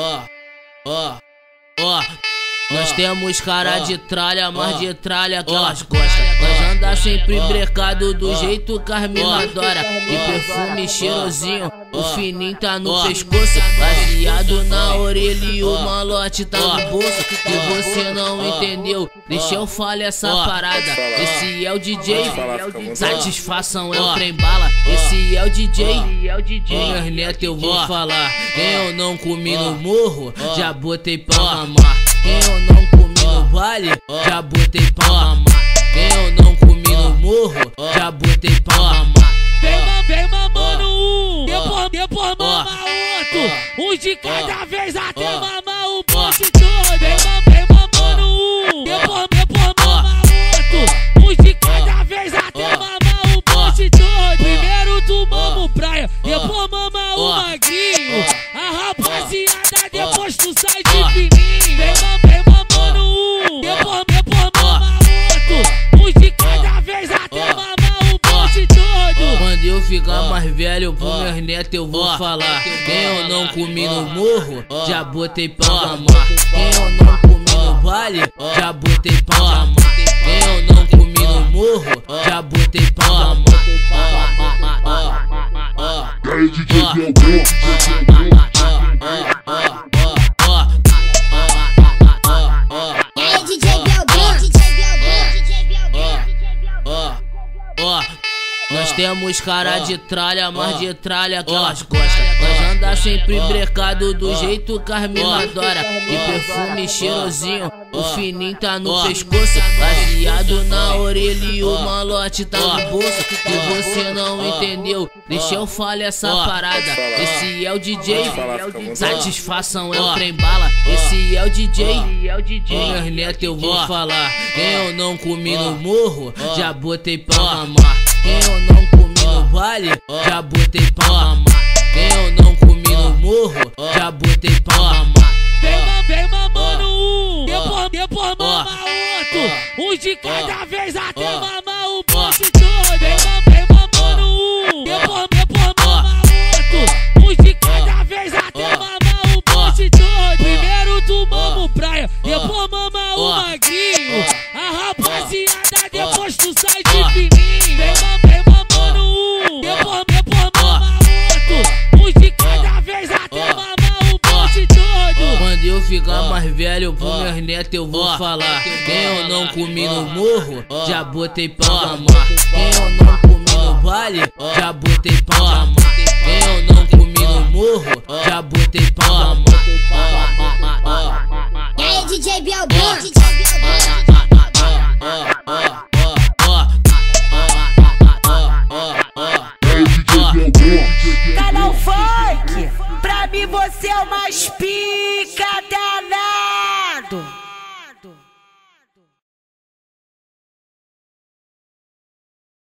ó, ó, ó. Nós temos cara de tralha, mas de tralha que elas gostam. Nós anda sempre brecado do jeito que as mina adora. De perfume cheirosinho, o fininho tá no pescoço. Baseado na orelha e o malote tá no bolso. Que você não entendeu, deixa eu falar essa parada. Esse é o DJ, satisfação é o trem bala. Esse é o DJ, minhas netas eu vou falar. Quem eu não comi no morro, já botei pra mamar. Quem eu não comi no vale, já botei pra mamar. Quem eu não morro, já botei pra mamar. Vem, vem mamando um, depois, depois mama outro. Um de cada vez até mamar o poste todo. Vem, vem mamando um, depois, depois mama outro. Um de cada vez até mamar o poste todo. Primeiro tu mama o praia, depois mama o magrinho. Ficar mais velho, pro meus netos eu vou falar. Quem eu não comi no morro, já botei pra mamar. Quem eu não comi no vale, já botei pra mamar. Quem eu não comi no morro, já botei pra nós temos cara de tralha, mas de tralha que elas gostam. Nós anda sempre brecado do jeito que as mina adora. De perfume cheirosinho, o fininho tá no pescoço. Baseado na orelha e o malote tá no bolso. Que você não entendeu, deixa eu falar essa parada. Esse é o DJ, satisfação é o trem bala. Esse é o DJ, minhas netas eu vou falar. Quem eu não comi no morro, já botei pra mamar. Quem eu não comi no vale, já botei pra mamar. Quem eu não comi no morro, já botei pra mamar. Vem, vem mamando um, depois, depois mama outro. Um de cada vez até mamar o poste todo. Vem, vem mamando um, depois, depois mama outro. Um de cada vez até mamar o poste todo. Primeiro tu mama praia, depois ficar mais velho, pro meus netos eu vou falar. Quem eu não comi no morro, já botei pra mamar. Quem eu não comi no vale, já botei pra mamar. Quem eu não comi no morro, já botei pra mamar. Canal. Funk, pra mim você é o mais pica danado.